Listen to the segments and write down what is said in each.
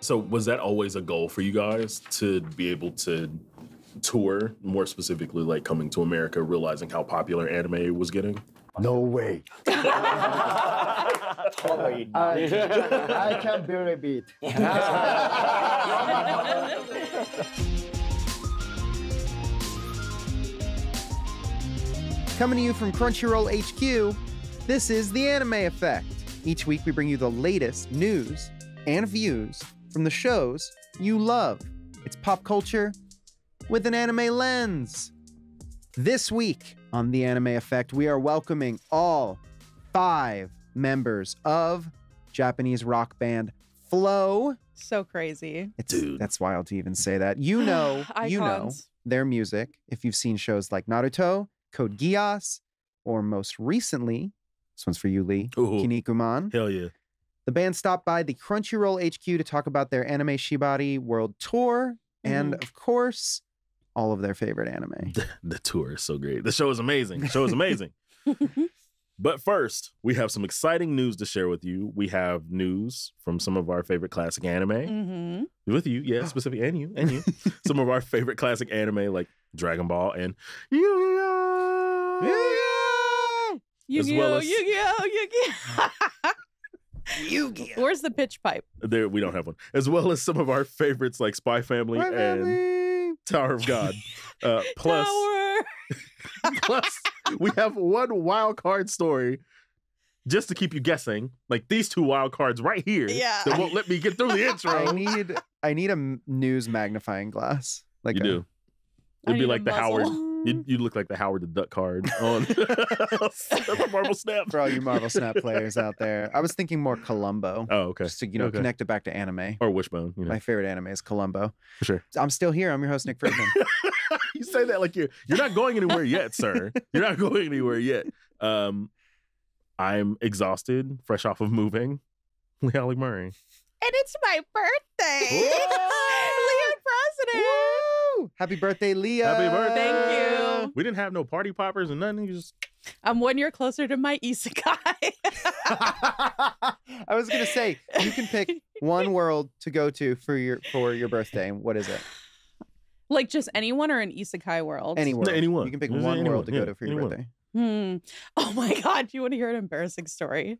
So was that always a goal for you guys to be able to tour, more specifically like coming to America, realizing how popular anime was getting? No way. Totally not. I, I can believe it. Coming to you from Crunchyroll HQ, this is The Anime Effect. Each week we bring you the latest news and views from the shows you love. It's pop culture with an anime lens. This week on The Anime Effect, we are welcoming all five members of Japanese rock band Flow. So crazy. It's Dude. that's wild to even say that. You know, you know their music if you've seen shows like Naruto, Code Geass, or most recently, this one's for you, Lee, Ooh. Kinnikuman. Hell yeah. The band stopped by the Crunchyroll HQ to talk about their Anime Shibari World Tour and, of course, all of their favorite anime. The tour is so great. The show is amazing. The show is amazing. but first, we have some exciting news to share with you. We have news from some of our favorite classic anime. Mm-hmm. With you, yeah, specific and you and you. some of our favorite classic anime like Dragon Ball and Yu-Gi-Oh! Yu-Gi-Oh, well as- Yu-Gi-Oh, Yu-Gi-Oh. Yu-Gi-Oh! Where's the pitch pipe? There we don't have one. As well as some of our favorites like Spy Family My and family! Tower of God. Uh, plus, we have one wild card story just to keep you guessing. Like these two wild cards right here Yeah. that won't let me get through the intro. I need I need a m- news magnifying glass. Like you a- do. It'd be like a the Howard. Muzzle. You you look like the Howard the Duck card on the Marvel Snap. for all you Marvel Snap players out there. I was thinking more Columbo. Oh, okay. Just to, you know, Okay. connect it back to anime. Or Wishbone. You know, My favorite anime is Columbo. for sure. I'm still here. I'm your host, Nick Friedman. you say that like you're you're not going anywhere yet, sir. You're not going anywhere yet. Um, I'm exhausted, fresh off of moving. LeAlec Murray. And it's my birthday. Leah President. Woo! Happy birthday, Leah. Happy birthday. Thank you. We didn't have no party poppers and nothing. You just I'm one year closer to my isekai. I was gonna say you can pick one world to go to for your for your birthday. What is it? like just anyone or an isekai world? Any world. anyone. You can pick Just one anyone. world to go to for your anyone. birthday. Hmm. Oh my God. Do you want to hear an embarrassing story?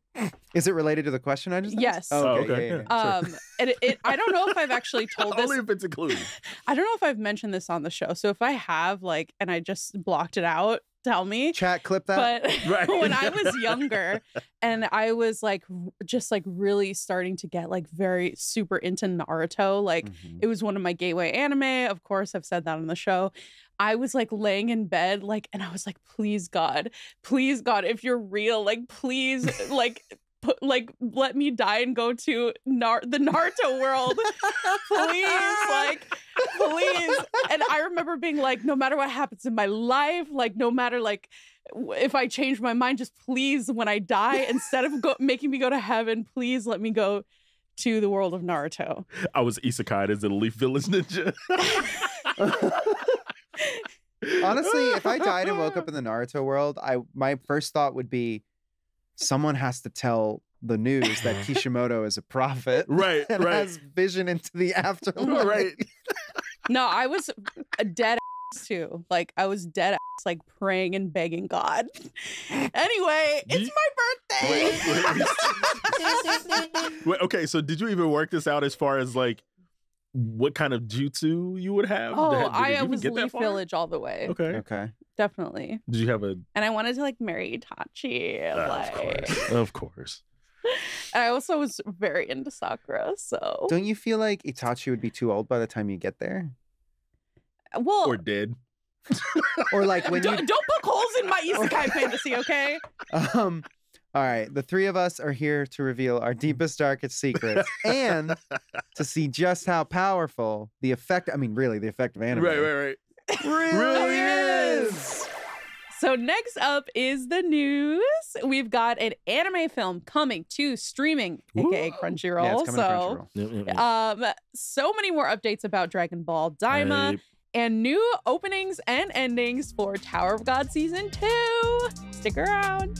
Is it related to the question I just asked? Yes. Oh, okay. Oh, okay. yeah, yeah, yeah. Um, and it, it, I don't know if I've actually told this. Only if it's included. I don't know if I've mentioned this on the show. So if I have, like, and I just blocked it out, tell me. Chat clip that. But Right. when I was younger and I was like just like really starting to get like very super into Naruto, like Mhm. it was one of my gateway anime. Of course, I've said that on the show. I was like laying in bed, like, and I was like, please God, please God, if you're real, like, please, like, put, like, let me die and go to Nar- the Naruto world, please, like, please. And I remember being like, no matter what happens in my life, like, no matter like if I change my mind, just please, when I die, instead of go- making me go to heaven, please let me go to the world of Naruto. I was isekai as a Leaf Village ninja. Honestly, if I died and woke up in the Naruto world, I my first thought would be someone has to tell the news that Kishimoto is a prophet right, and right, has vision into the afterlife. right. No, I was a dead ass too. Like I was dead ass, like praying and begging God. Anyway, it's you- my birthday. Wait, wait. Wait, okay, so did you even work this out as far as like what kind of jutsu you would have? Oh, Did- did you I even was get that Leaf? Village all the way. Okay. Okay. Definitely. Did you have a? And I wanted to like marry Itachi. Ah, like, of course, of course. And I also was very into Sakura. So, Don't you feel like Itachi would be too old by the time you get there? well, Or dead. Or like when don't, you don't poke holes in my isekai fantasy, okay? um all right, the three of us are here to reveal our deepest, darkest secrets and to see just how powerful the effect, I mean, really, the effect of anime Right, right, right. Really is. is. So next up is the news. We've got an anime film coming to streaming, aka Crunchyroll. Yeah, it's coming to so, Crunchyroll. Um, so many more updates about Dragon Ball Daima Right. and new openings and endings for Tower of God season two. Stick around.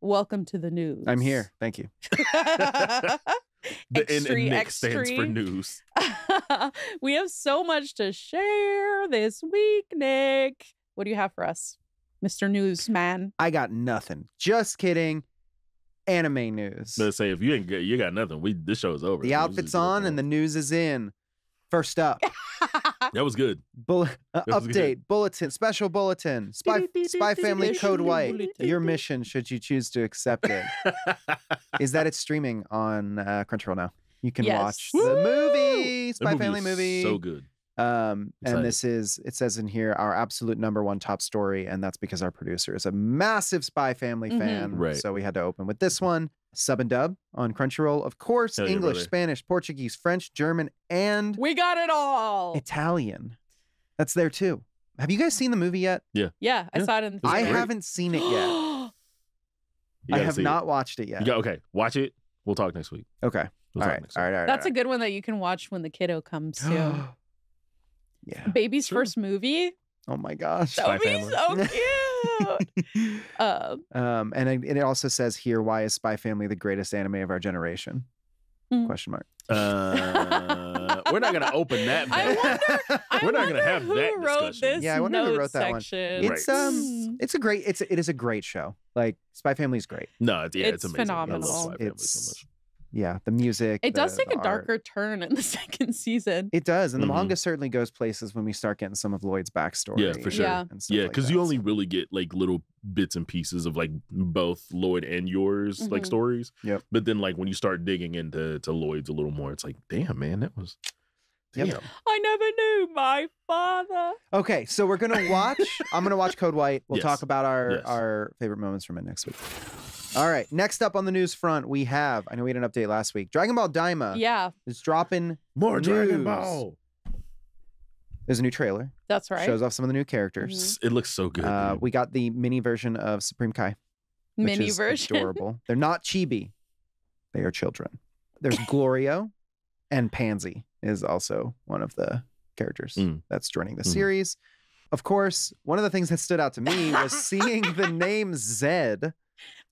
Welcome to the news. I'm here. Thank you. The N in Extree, Nick stands for news. we have so much to share this week, Nick. What do you have for us, Mr. Newsman? I got nothing. Just kidding. Anime news. Let's say if you ain't got, you got nothing. We this show is over. The outfit's on and the news is in. First up, that was good. bull- uh, That was good. update, bulletin, special bulletin, Spy, Spy Family Code White. Your mission, should you choose to accept it, is that it's streaming on uh, Crunchyroll now. You can Yes. watch Woo! the movie, That Spy movie Family is movie. So good. Um, Excited. and this is, it says in here, our absolute number one top story. And that's because our producer is a massive Spy Family Mhm. fan. Right. So we had to open with this one. Sub and dub on Crunchyroll. Of course, Hell English, brother. Spanish, Portuguese, French, German, and we got it all. Italian. That's there too. Have you guys seen the movie yet? yeah, Yeah, I Yeah. saw it in the I haven't seen it yet. I have see it. not watched it yet. You got okay. Watch it. We'll talk next week. okay. We'll all talk right. next All week. right. All right. That's a good one that you can watch when the kiddo comes too. yeah. Baby's Sure. first movie. Oh my gosh. That would be so cute. um, um, and it, and it also says here, why is Spy Family the greatest anime of our generation? Mm. Question mark. Uh, we're not gonna open that. I wonder. I We're not gonna have who that wrote discussion. this Yeah, I wonder who wrote that one. section. It's um, Mm. it's a great. It's a, it is a great show. Like Spy Family is great. No, it's, yeah, it's, It's amazing. I love phenomenal. Spy Family It's so much. Yeah, the music. It does the- take a the art. darker turn in the second season. It does, and the Mhm. manga certainly goes places when we start getting some of Lloyd's backstory. Yeah, for sure. Yeah. and stuff Yeah, like because you only really get like little bits and pieces of like both Lloyd and yours like Mhm. stories. Yep. But then like when you start digging into to Lloyd's a little more, it's like, damn man, that was Yep. damn. I never knew my father. Okay, so we're gonna watch. I'm gonna watch Code White. We'll Yes. talk about our Yes. our favorite moments from it next week. All right, next up on the news front, we have. I know we had an update last week. Dragon Ball Daima yeah, is dropping. More Dragon Ball. There's a new trailer. that's right. Shows off some of the new characters. S- It looks so good. Uh, we got the mini version of Supreme Kai. which Mini is version. Adorable. They're not chibi. They are children. There's Glorio and Panzy is also one of the characters Mm. that's joining the Mhm. series. Of course, one of the things that stood out to me was seeing the name Zedd.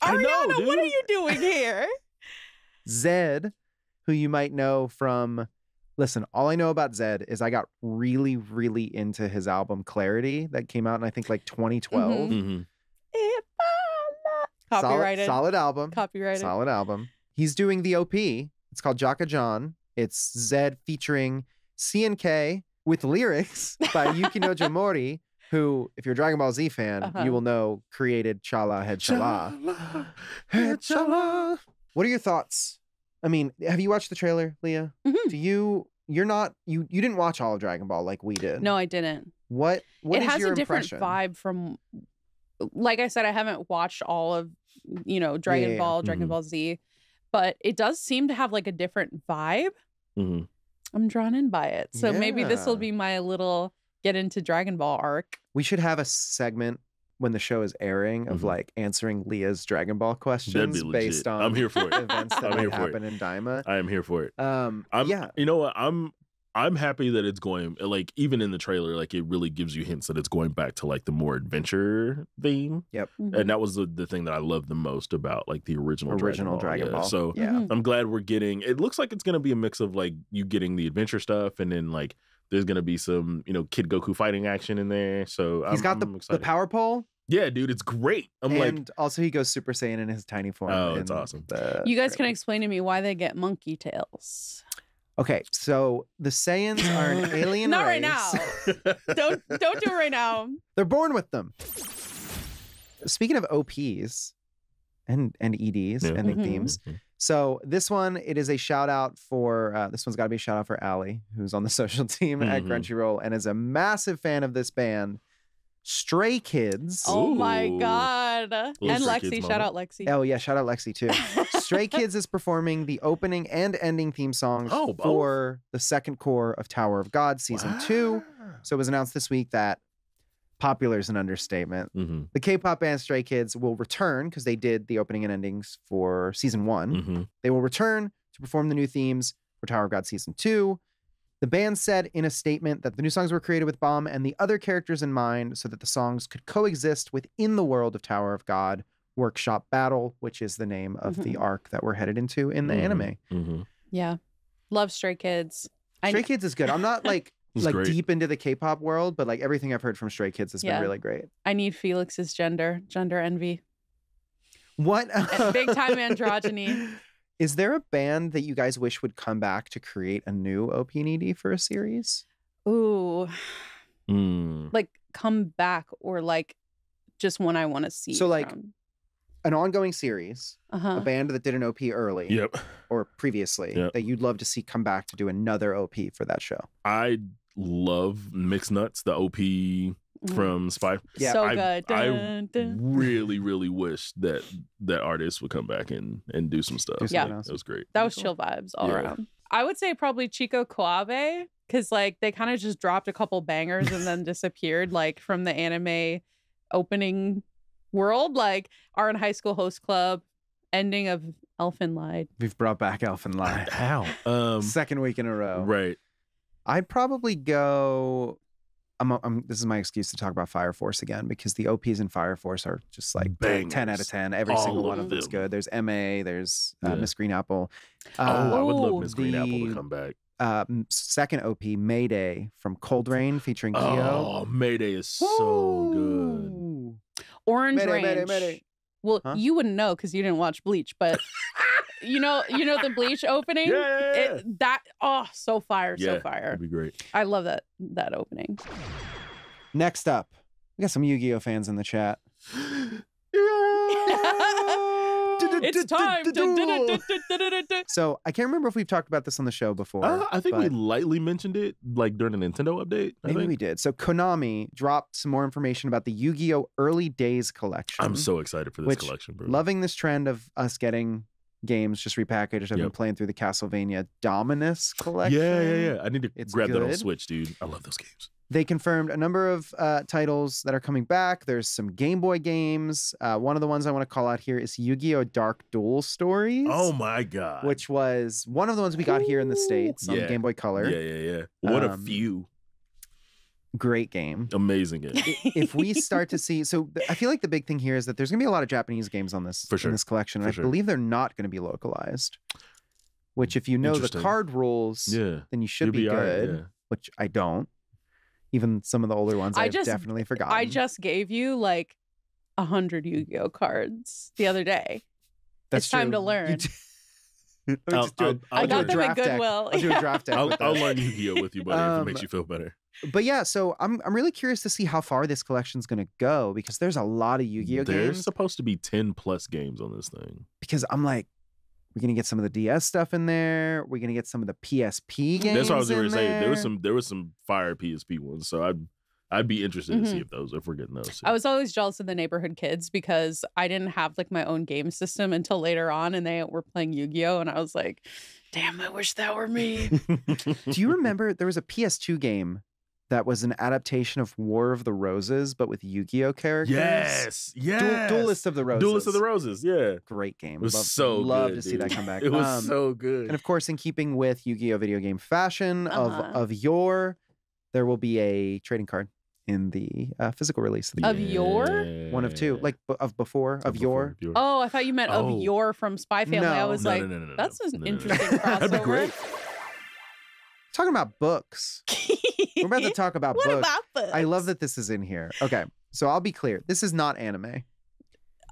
I know, Ariana, what are you doing here? Zedd, who you might know from listen, all I know about Zedd is I got really, really into his album Clarity that came out in I think like 2012. Mhm. Mhm. If I love- Solid, Copyrighted. solid album. Copyrighted. Solid album. He's doing the OP. It's called Jaka Jaan. It's Zedd featuring C&K with lyrics by Yukino Mori, who, if you're a Dragon Ball Z fan, Uh-huh. you will know created Chala Head Chala. Chala, head chala. What are your thoughts? I mean, have you watched the trailer, Leah? Mhm. Do you you're not you you didn't watch all of Dragon Ball like we did. No, I didn't. What what it is has your a different impression? vibe from like I said, I haven't watched all of you know, Dragon yeah, yeah. Ball, Dragon Mhm. Ball Z, but it does seem to have like a different vibe. Mhm. I'm drawn in by it. So maybe this will Yeah. be my little get into Dragon Ball arc. We should have a segment when the show is airing of Mhm. like answering Leah's Dragon Ball questions based on I'm here for it. events that I'm might here for it. happen in Daima. I am here for it. Um, I'm yeah, you know what? I'm I'm happy that it's going like even in the trailer, like it really gives you hints that it's going back to like the more adventure theme. Mhm. And that was the, the thing that I loved the most about like the original original Dragon Dragon Ball. Ball. Yeah. So yeah. I'm glad we're getting it looks like it's gonna be a mix of like you getting the adventure stuff and then like there's gonna be some, you know, Kid Goku fighting action in there. So he's I'm, got I'm the the power pole, Yeah, dude, it's great. I'm and like also he goes Super Saiyan in his tiny form. Oh, it's awesome. You guys can explain to me why they get monkey tails. Okay, so the Saiyans are an alien Not right now. Don't don't do it right now. They're born with them. Speaking of OPs and and EDs, Yeah. ending Mhm. themes. So this one, it is a shout out for uh, this one's got to be a shout out for Allie, who's on the social team at Mhm. Crunchyroll and is a massive fan of this band, Stray Kids. Oh my god. Little And Lexi, Kids shout moment. out Lexi. Oh yeah, shout out Lexi too. Stray Kids is performing the opening and ending theme songs Oh, both? for the second core of Tower of God season two. So it was announced this week that popular is an understatement. hmm The K-pop band Stray Kids will return because they did the opening and endings for season one. hmm They will return to perform the new themes for Tower of God season two. The band said in a statement that the new songs were created with Bam and the other characters in mind so that the songs could coexist within the world of Tower of God Workshop Battle, which is the name of the Mhm. arc that we're headed into in the Mhm. anime. hmm Yeah. Love Stray Kids. I- Stray Kids is good. I'm not like It's like great. deep into the K-pop world, but like everything I've heard from Stray Kids has Yeah. been really great. I need Felix's gender, gender envy. What Big time androgyny. Is there a band that you guys wish would come back to create a new OP&ED for a series? Ooh, Mm. like come back or like just one I want to see. So, like, from. An ongoing series, a uh-huh. band that did an OP early Yep. or previously Yep. that you'd love to see come back to do another OP for that show. I love Mixed Nuts, the OP Mhm. from Spy. Yeah, so I- good. I Dun, dun. really, really wish that that artist would come back and and do some stuff. Yeah. something else. it was great. That was Cool. chill vibes all Yeah. around. I would say probably Chieko Kawabe because like they kind of just dropped a couple bangers and then disappeared like from the anime opening world, like Ouran high school host club, ending of Elfen Lied. We've brought back Elfen Lied. How? Um, Second week in a row. right. I'd probably go. I'm, I'm, this is my excuse to talk about Fire Force again because the OPs in Fire Force are just like 10 10 out of 10. Every All single one of of them's them. good. There's MA, there's uh, Yeah. Miss Green Apple. oh, I would love Oh, Miss Green Apple to come back. uh, second OP, Mayday from Cold Rain featuring Ryo. Oh, Mayday is so good. Orange Mayday, Range. Mayday, Mayday. Well, Huh? you wouldn't know because you didn't watch Bleach, but you know, you know the Bleach opening. Yeah, yeah, yeah. It, that oh, so fire, yeah, so fire. That'd be great. I love that that opening. Next up, we got some Yu Gi Oh fans in the chat. it's time. So I can't remember if we've talked about this on the show before. Uh, I think we lightly mentioned it, like during the Nintendo update. I maybe think. we did. So Konami dropped some more information about the Yu Gi Oh early days collection. I'm so excited for this Which collection, bro. loving this trend of us getting games just repackaged. I've been playing through the Castlevania Dominus collection. Yeah, yeah, yeah. I need to It's grab that on. Switch, dude. I love those games. They confirmed a number of uh, titles that are coming back. There's some Game Boy games. Uh, one of the ones I want to call out here is Yu Gi Oh! Dark Duel Stories. Oh my god. Which was one of the ones we got here in the States on Yeah. Game Boy Color. Yeah, yeah, yeah. What a Um, few Great game. amazing games. if we start to see so i feel like the big thing here is that there's going to be a lot of japanese games on this For sure. in this collection and For i sure. believe they're not going to be localized which if you know the card rules Yeah. then you should You'll be all right, good yeah. which i don't even some of the older ones I i've just- definitely forgotten I just gave you like a hundred Yu-Gi-Oh cards the other day. That's it's time to learn. d- Let me I'll- I'll- I'll I got a them at. Goodwill. I'll do a draft deck I'll, I'll learn Yu-Gi-Oh with you, buddy, if it Um, makes you feel better. But yeah so i'm i'm really curious to see how far this collection's going to go because there's a lot of yu-gi-oh There's games supposed to be 10 plus games on this thing. because i'm like we're going to get some of the ds stuff in there we're going to get some of the psp games That's what I was going to say. There was some there was some fire PSP ones, so I'd I'd be interested to see Mhm. if those if we're getting those. I was always jealous of the neighborhood kids because I didn't have like my own game system until later on, and they were playing Yu-Gi-Oh, and I was like, "Damn, I wish that were me." Do you remember there was a PS2 game that was an adaptation of War of the Roses, but with Yu-Gi-Oh characters? yes, Duel- yes. Duelist of the Roses. Duelist of the Roses. Yeah, Great game. it was love, so love good, to see that come back. It was Um, so good. And of course, in keeping with Yu-Gi-Oh video game fashion Uh-huh. of of your, there will be a trading card in the uh, physical release of the Of your? one of two, like b- of before of your. your. oh, I thought you meant Oh. of your from Spy Family. I was No, like, no, no, no, no, that's no. an No, no, no. interesting That'd be crossover. great. Talking about books. We're about to talk about what books. about books? I love that this is in here. Okay, so I'll be clear. This is not anime.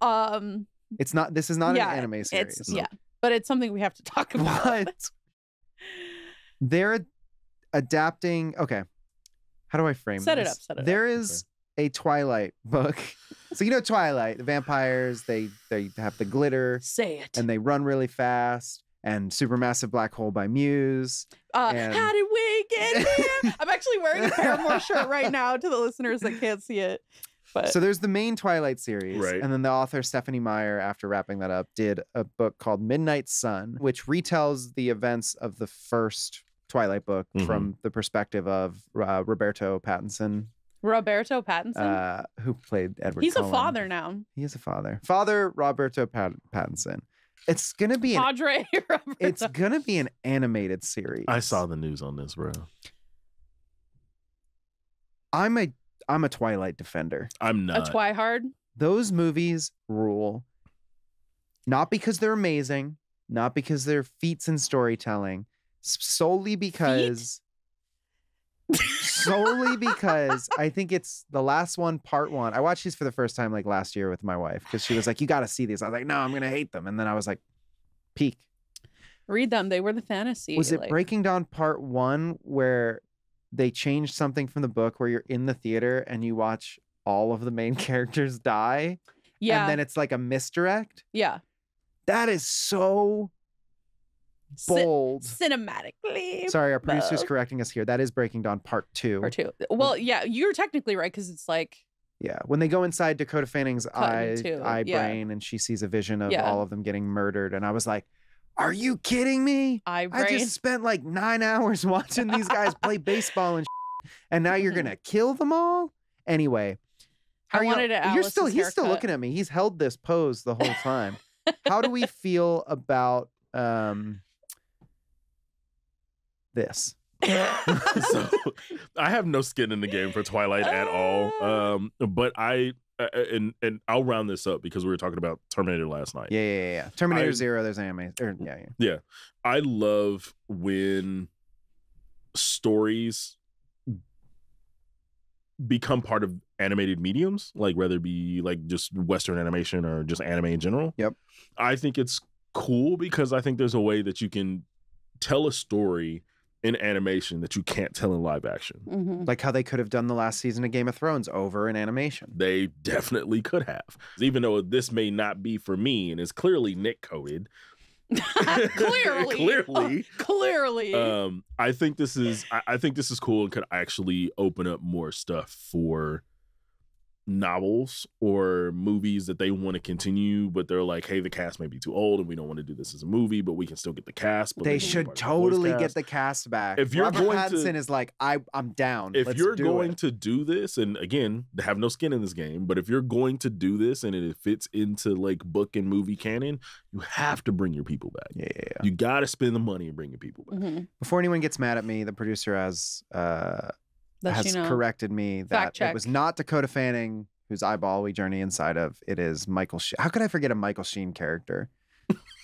Um, It's not. This is not Yeah, an anime series. it's yeah, but it's something we have to talk about. What? They're adapting. Okay. How do I frame Set it this? up, set it up. There is a Twilight book. So you know Twilight, the vampires, they they have the glitter Say it. and they run really fast and Supermassive Black Hole by Muse. Uh, and- how did we get here? I'm actually wearing a Paramore shirt right now to the listeners that can't see it. But So there's the main Twilight series. Right. And then the author Stephenie Meyer, after wrapping that up, did a book called Midnight Sun, which retells the events of the first Twilight book Mhm. from the perspective of uh, Roberto Pattinson, Roberto Pattinson, uh, who played Edward. he's a father now. He is a father. Father Roberto Pat- Pattinson. It's gonna be an. Padre Roberto. It's gonna be an animated series. I saw the news on this, bro. I'm a I'm a Twilight defender. I'm not. a not. Twihard. Those movies rule. Not because they're amazing, not because they're feats in storytelling, s- solely because solely because I think it's the last one, part one. I watched these for the first time like last year with my wife because she was like, "You got to see these." I was like, "No, I'm gonna hate them," and then I was like, "Peak." Read them. They were the fantasy. Was it like- Breaking Dawn Part One where they changed something from the book where you're in the theater and you watch all of the main characters die, Yeah. and then it's like a misdirect? yeah. That is so Bold. cinematically. Sorry, our producer's bold. correcting us here. That is Breaking Dawn Part Two. Part two. Well, yeah, you're technically right because it's like Yeah, when they go inside Dakota Fanning's eye, eye yeah. brain, and she sees a vision of Yeah. all of them getting murdered, and I was like, "Are you kidding me? eye I just spent like nine hours watching these guys play baseball and, and now you're Mhm. gonna kill them all." Anyway, I are y'all- wanted a You're still he's still looking at me. He's held this pose the whole time. How do we feel about um this? so I have no skin in the game for Twilight at all. Ah. Um, but I uh, and and I'll round this up because we were talking about Terminator last night. Yeah, yeah, yeah. yeah. Terminator I- Zero. There's anime. Or, yeah, yeah. I love when stories become part of animated mediums, like whether it be like just Western animation or just anime in general. Yep. I think it's cool because I think there's a way that you can tell a story in animation that you can't tell in live action. Mhm. Like how they could have done the last season of Game of Thrones over in animation. They definitely could have. Even though this may not be for me and is clearly Nick coded. clearly, Clearly. Oh, clearly. um i think this is I, I think this is cool and could actually open up more stuff for novels or movies that they want to continue but they're like hey the cast may be too old and we don't want to do this as a movie but we can still get the cast but They let's should make it part of the totally get the cast back. If you're Robert going to- Pattinson is like, I, I'm down. if Let's you're do going it. to do this and again they have no skin in this game but if you're going to do this and it fits into like book and movie canon you have to bring your people back yeah, yeah, yeah. you got to spend the money and bring your people back Mhm. Before anyone gets mad at me, the producer has uh, Let has you know. corrected me that it was not Dakota Fanning whose eyeball we journey inside of. It is Michael. Sheen. How could I forget a Michael Sheen character?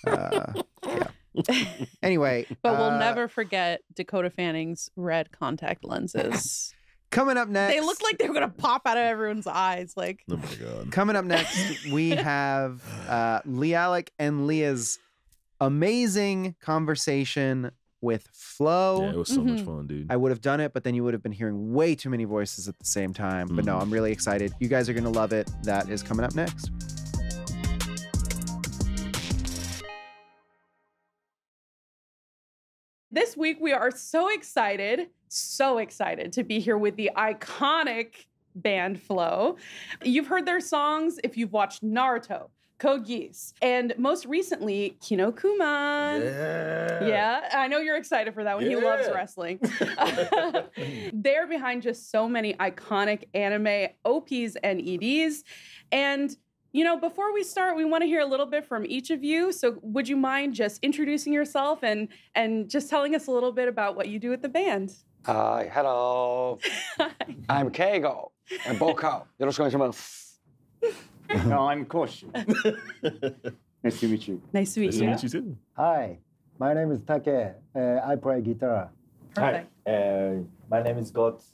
Uh, yeah. Anyway, But we'll uh, never forget Dakota Fanning's red contact lenses. Coming up next, they looked like they were gonna pop out of everyone's eyes. Like oh my god Coming up next, we have uh, LeAlec and Leah's amazing conversation with Flow. yeah it was so much Mhm. fun dude I would have done it, but then you would have been hearing way too many voices at the same time. But no, Mhm. I'm really excited. You guys are going to love it. That is coming up next. this week we are so excited, so excited to be here with the iconic band Flow. You've heard their songs if you've watched Naruto, Code And most recently, Kinnikuman. Yeah. yeah. I know you're excited for that one. Yeah. He loves wrestling. They're behind just so many iconic anime OPs and EDs. And you know, before we start, we want to hear a little bit from each of you. So, would you mind just introducing yourself and and just telling us a little bit about what you do with the band? Hi, hello. I'm Keigo and Boko. よろしくお願いします。no, I'm Kosh. nice to meet you. nice to meet Nice to you. meet you too. Hi, my name is Take. Uh, I play guitar. Perfect. Uh, my name is Got's,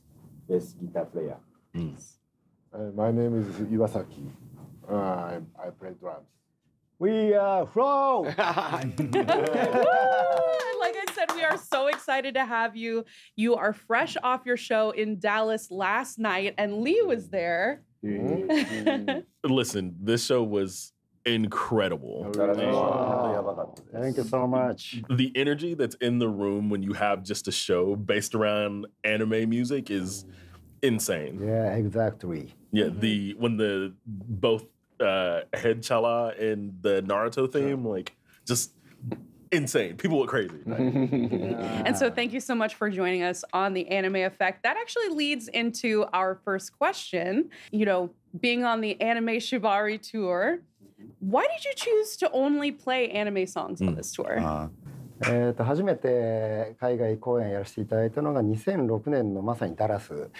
bass guitar player. Uh, my name is Iwasaki. Uh, I, I play drums. We are Flow. Like I said, we are so excited to have you. You are fresh off your show in Dallas last night, and Lee was there. Mm-hmm. Mm-hmm. Listen, this show was oh, incredible. Thank you so much. The energy that's in the room when you have just a show based around anime music is insane. Yeah, exactly. Yeah, the when the both uh head chala and the Naruto theme, like just insane. People went crazy. And so, thank you so much for joining us on the Anime Effect. That actually leads into our first question. You know, being on the Anime Shibari tour, why did you choose to only play anime songs on this tour? えー、と初めて海外公演やらせていただいたのが2006年のまさにダラス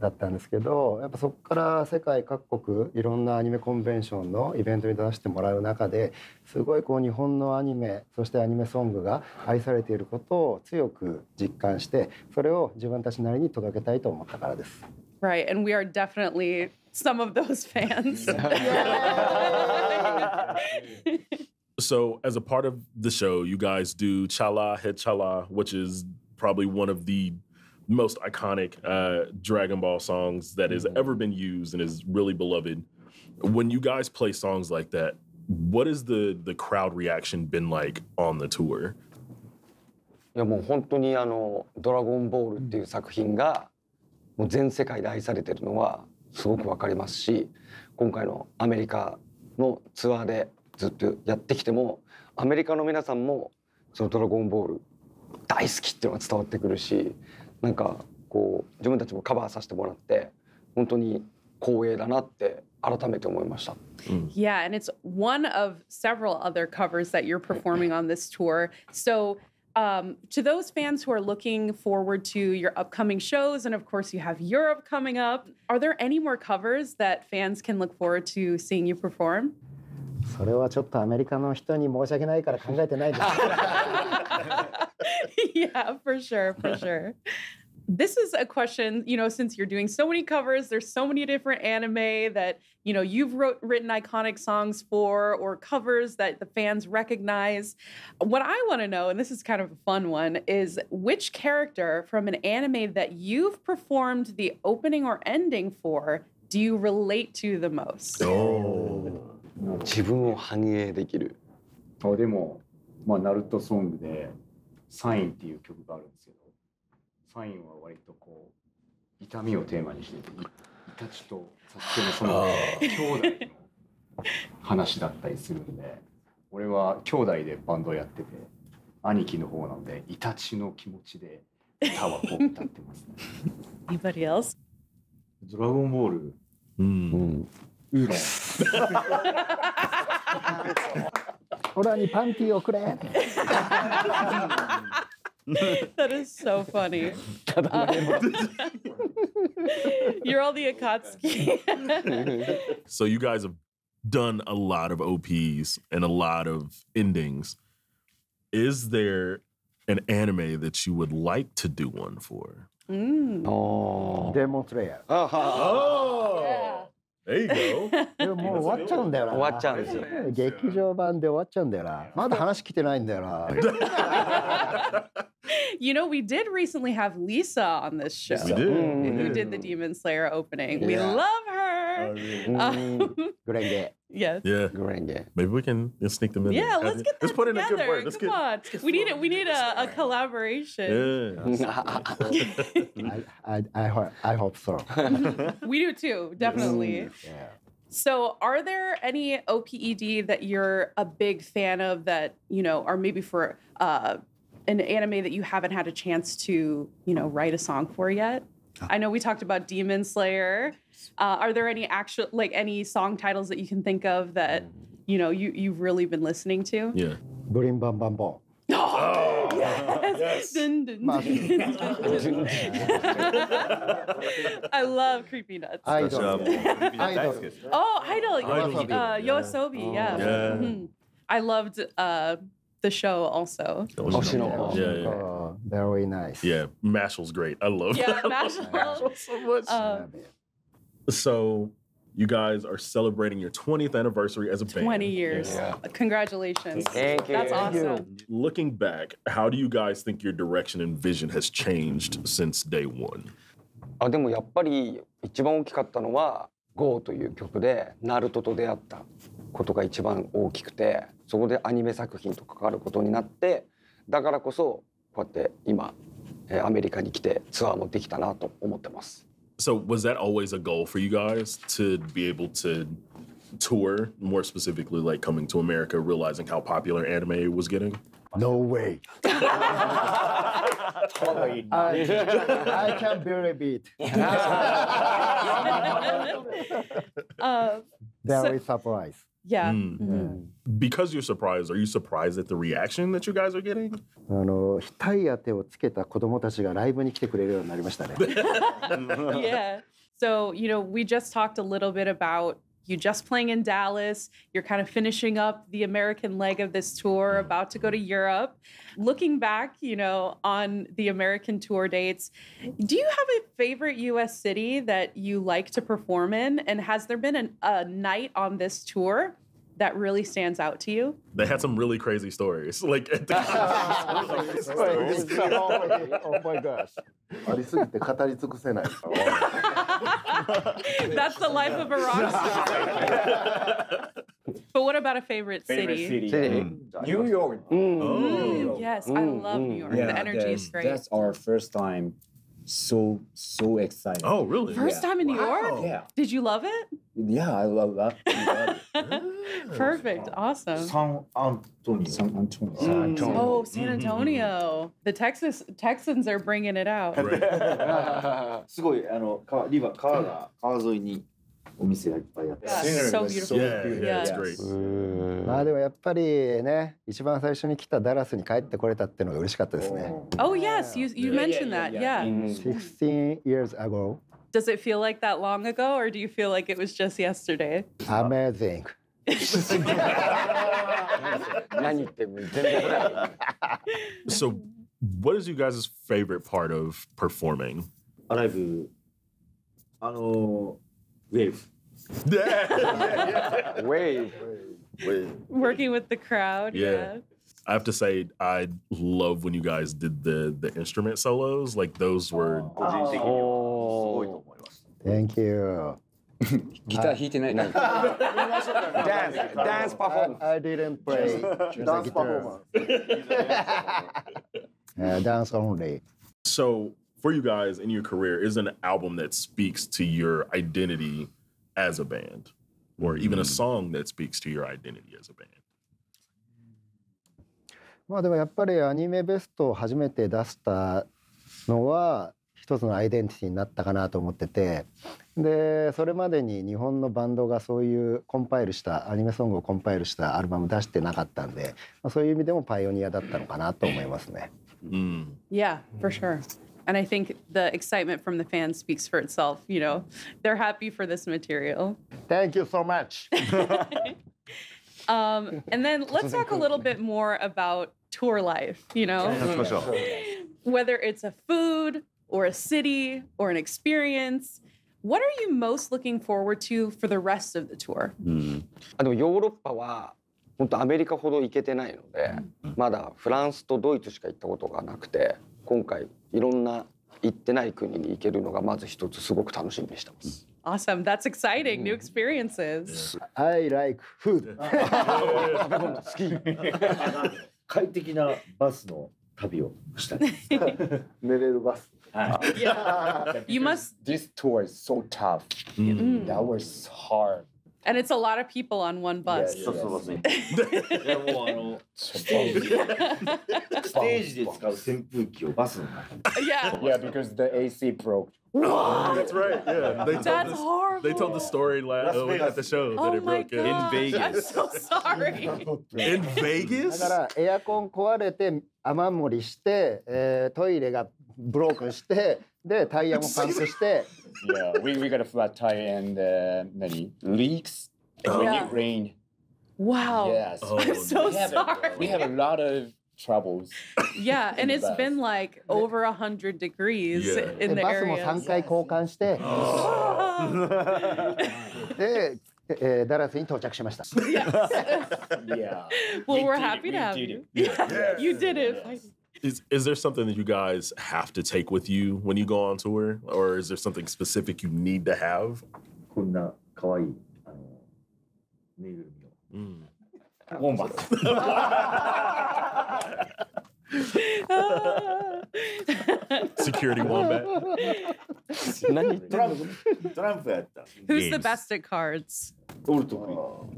だったんですけどやっぱそこから世界各国いろんなアニメコンベンションのイベントに出してもらう中ですごいこう日本のアニメそしてアニメソングが愛されていることを強く実感してそれを自分たちなりに届けたいと思ったからです。Right. And we are definitely some of those fans. So, as a part of the show, you guys do Chala Het Chala, which is probably one of the most iconic uh, Dragon Ball songs that has ever been used and is really beloved. When you guys play songs like that, what has the the crowd reaction been like on the tour? いやもう本当にあの「ドラゴンボール」っていう作品がもう全世界で愛されてるのはすごくわかりますし今回のアメリカのツアーでずっとやってきてもアメリカの皆さんもその「ドラゴンボール」大好きっていうのが伝わってくるし なんかこう自分たちもカバーさせてもらって本当に光栄だなって改めて思いました。Yeah, and it's one of several other covers that you're performing on this tour. So, um, to those fans who are looking forward to your upcoming shows, and of course, you have Europe coming up, are there any more covers that fans can look forward to seeing you perform? それはちょっとアメリカの人に申し訳ないから考えてないです。yeah, for sure, for sure. This is a question, you know, since you're doing so many covers, there's so many different anime that, you know, you've wrote written iconic songs for or covers that the fans recognize. What I want to know, and this is kind of a fun one, is which character from an anime that you've performed the opening or ending for do you relate to the most? Oh, 自分を反映できるあでも、まあ、ナルトソングで「 サイン」っていう曲があるんですけどサインは割とこう痛みをテーマにしてていイタチとサスケのその兄弟の話だったりするんで俺は兄弟でバンドをやってて兄貴の方なのでイタチの気持ちで歌はこう歌ってますね。Anybody else? ドラゴンボール Mm. ウーロン that is so funny. Uh, you're all the Akatsuki. so you guys have done a lot of OPs and a lot of endings. Is there an anime that you would like to do one for? Mm. Oh. Demon Oh. Yeah. there you go. でももう終わっちゃうんだよな。終わっちゃうんですよ劇場版で終わっちゃうんだよな。まだ話来てないんだよな。 You know, we did recently have Lisa on this show. We did. Mm. Who did the Demon Slayer opening? We Yeah. love her. Grande, Oh, really? um, Yes. Yeah. Grande. Maybe we can sneak them in. Yeah, there. let's get that Let's put together. in a good word. Let's Come get, on. Let's we need it. We need a, a collaboration. Yeah. I, I, I, hope, I hope so. we do too, definitely. Yes. Yeah. So, are there any OPED that you're a big fan of that you know, or maybe for uh, an anime that you haven't had a chance to you know write a song for yet? I know we talked about Demon Slayer. Uh, are there any actual like any song titles that you can think of that you know you you've really been listening to? Yeah. Boom bam bam bam. Oh, oh, yes. yes. I love creepy nuts. Idol. Idol. Oh, Idol. Idol. Uh, Yoasobi, yeah. yeah. yeah. Mm-hmm. I loved uh, the show also. Oceanal oh, Hall. Yeah, yeah. Uh, very nice. Yeah, Mashle's great. I love yeah, Mashle. Mashle so much. Uh, so you guys are celebrating your 20th anniversary as a 20 band. 20 years. Yeah. Uh, congratulations. Thank you. That's awesome. Looking back, how do you guys think your direction and vision has changed since day one? Uh, あでもやっぱり一番大きかったのは「GO」という曲でナルトと出会ったことが一番大きくてそこでアニメ作品と関わることになってだからこそこうやって今えーアメリカに来てツアーもできたなと思ってます。So, was that always a goal for you guys to be able to tour, more specifically, like coming to America, realizing how popular anime was getting? No way. Totally I, I can believe it. Uh, Very surprised. Yeah. Mm. Mhm. Because you're surprised, are you surprised at the reaction that you guys are getting? あの額当てをつけた子供たちがライブに来てくれるようになりましたね。 yeah. So, you know, we just talked a little bit about you just playing in Dallas. You're kind of finishing up the American leg of this tour, mm. about to go to Europe. Looking back, you know, on the American tour dates, do you have a favorite US city that you like to perform in? And has there been an, a night on this tour that really stands out to you? They had some really crazy stories. Like at the oh, my, gosh. That's the life of a rock star. but what about a favorite, favorite city? city. Mm. New York. Mm. Oh. Mm, yes, I love New York. Yeah, the energy is great. That's our first time So so excited. oh, really? First time in New York? Yeah. Did you love it? Yeah, I love that. I love Perfect. Awesome. San Antonio. it. San Antonio. San Antonio. Oh, San Mhm. Antonio. The Texas Texans are bringing it out. Right. すごいあの川リバ川が川沿いに お店がいっぱいあって。まあでもやっぱりね一番最初に来たダラスに帰ってこれたっていうのが嬉しかったですね。Oh yes, you you mentioned that. yeah, 16 years ago, Does it feel like that long ago, or do you feel like it was just yesterday? amazing. 何言っても全然 So, what is you guys' favorite part of performing? アライブあのウ ェーブ。 Yeah. Wave Working with the crowd. Yeah. I have to say, I love when you guys did the the instrument solos. Like those were 個人的にはすごいと思います。 Thank you. ギター弾いてない。何ダンスダンスパフォーマン I, I didn't play ダンスパフォーマンス。 uh, dance only. so for you guys in your career is an album that speaks to your identity as a band, or even a song that speaks to your identity as a band? まあでもやっぱりアニメベストを初めて出したのは一つのアイデンティティになったかなと思っててでそれまでに日本のバンドがそういうコンパイルしたアニメソングをコンパイルしたアルバム出してなかったんで、まあ、そういう意味でもパイオニアだったのかなと思いますね。Mm. Yeah, for sure. And I think the excitement from the fans speaks for itself. You know, they're happy for this material. Thank you so much! Um, and then let's talk a little bit more about tour life, you know, whether it's a food or a city or an experience. What are you most looking forward to for the rest of the tour? あでもヨーロッパは本当アメリカほど行けてないので、まだフランスとドイツしか行ったことがなくて 今回いろんな行ってない国に行けるのがまず一つすごく楽しみにしてます。Awesome. That's exciting. New experiences. I like food! 快適なバスの旅をしたい。寝れるバス。Yeah. You must, This tour is so tough. Mm. That was hard. and it's a lot of people on one bus. そうそうそう。いやもうあのステージステージで使う扇風機をバスの中に。 yeah. Yeah, because the AC broke. Oh, that's right. Yeah, they told That's this, horrible. They told the story last uh, at the show that Oh it my broke. yeah. god. I'm so sorry. In だ Vegas. からエアコン壊れて雨漏りして、えートイレが ブロークンしてでタイヤもパンクして。Yeah, we, we got a flat tire and uh, many leaks when Yeah. it rained. Wow. Yes. Oh, I'm so we have, sorry. A, we have a lot of troubles. Yeah, and it's been like over a hundred degrees Yeah. in で the バスも area. 3回交換して、で、えーダラスに到着しました。Yeah. well, We we're happy we to have you. it. Yeah, you did it. Yes. Is is there something that you guys have to take with you when you go on tour, or is there something specific you need to have? こんな可愛いあのぬいぐるみを。 Mm. ウォンバット。 Security wombat. 何言ってトランプトランプやった。 Who's the Games. best at cards? 俺得意。